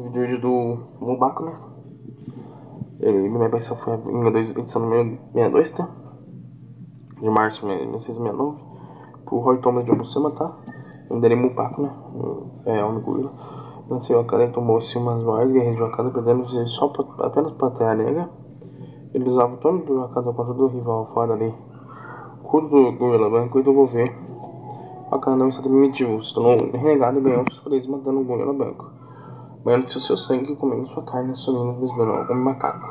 vídeo hoje do Mubaco, né? Ele, minha versão foi a edição número 62, tá? De março de 1969. Por Roy Thomas de Obusama, tá? O dele é Mubaco, né? É, homem gorila. Nasceu em Wakanda e tomou-se umas maiores guerreiras de Wakanda, perdendo-se só pra, apenas pra Terra Negra. Ele usava o trono do Wakanda contra do rival fora ali. Curto do gorila branco e do governo. Wakanda não está primitivos, se tornou renegado e ganhou seus poderes matando o gorila branco banhando-se o seu sangue e comendo sua carne, assumindo mesmo como macaco.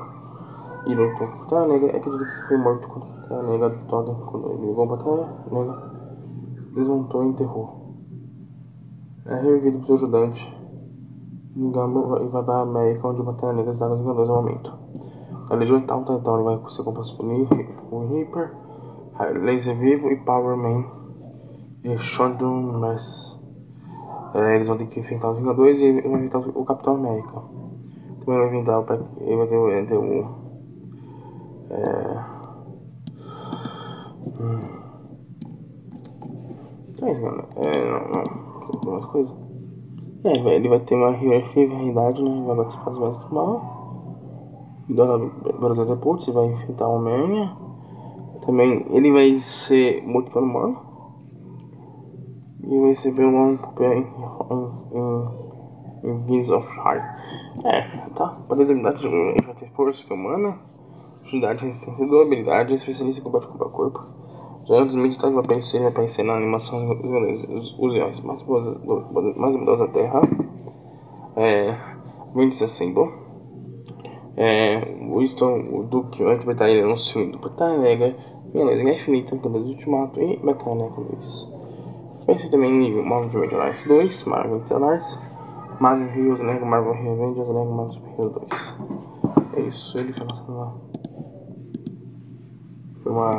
E lutou contra a negra, é acredita que se foi morto contra a negra toda quando ele ligou a negra, desmontou e enterrou. É revivido por seu ajudante. Ngamba e vai para a América, onde a Negra das Águas Vingadoras ao momento. A Legião Talta, então, ele vai ser composto por o Reaper, Laser Vivo e Power Man. E Shodown Mess. É, eles vão ter que enfrentar os Vingadores e enfrentar o Capitão América. Também vai enfrentar o. Ele vai ter, ter o. É. Hum. É isso, galera. É, não, não. Algumas coisas. É, ele vai, ter uma rivalidade, né? Vai participar dos mestres do mal. Depois, você vai enfrentar o Homem-Aranha. Também ele vai ser morto pelo e recebeu um papel em, em, em Gears of Heart. É, tá. Pode habilidade ele vai ter força humana, agilidade, resistência, habilidade, especialista em combate corpo a corpo. Já antes militar vai aparecer, vai aparecer na animação os heróis mais poderosos da Terra. É. Vince Assemble. É. Winston, o Duke, antes vai estar ele no filme do. Beleza, Guerra Infinita, Candeias Ultimato e Batalha Negra 2. Esse também nível Marvel Avengers 2, Marvel Avengers, Marvel Heroes Lego Marvel Avengers Lego Marvel Super Heroes 2. É isso, ele foi lançado. Foi uma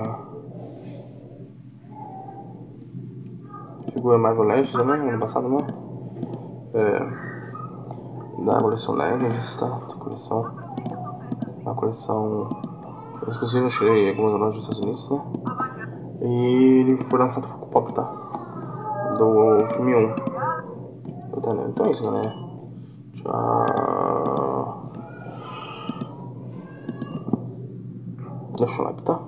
figura Marvel Legends, né? Ano passado, né? É, da coleção Legends, tá? Da coleção. A coleção exclusiva, achei algumas lojas dos Estados Unidos, né? E ele foi lançado no Pop, tá? Do filme 1. Então é isso, galera. Tchau. Deixa o like, tá?